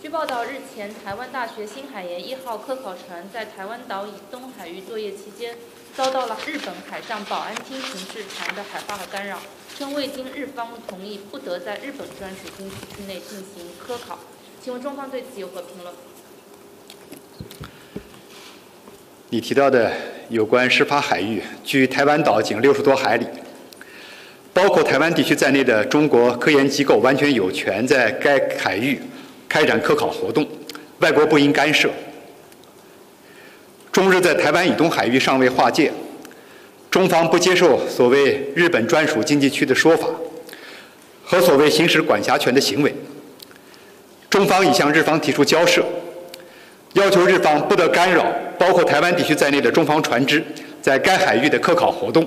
据报道，日前台湾大学新海研一号科考船在台湾岛以东海域作业期间，遭到了日本海上保安厅巡视船的海话和干扰，称未经日方同意，不得在日本专属经济区内进行科考。请问中方对此有何评论？你提到的有关事发海域，距台湾岛仅六十多海里，包括台湾地区在内的中国科研机构完全有权在该海域。开展科考活动，外国不应干涉。中日在台湾以东海域尚未划界，中方不接受所谓日本专属经济区的说法和所谓行使管辖权的行为。中方已向日方提出交涉，要求日方不得干扰包括台湾地区在内的中方船只在该海域的科考活动。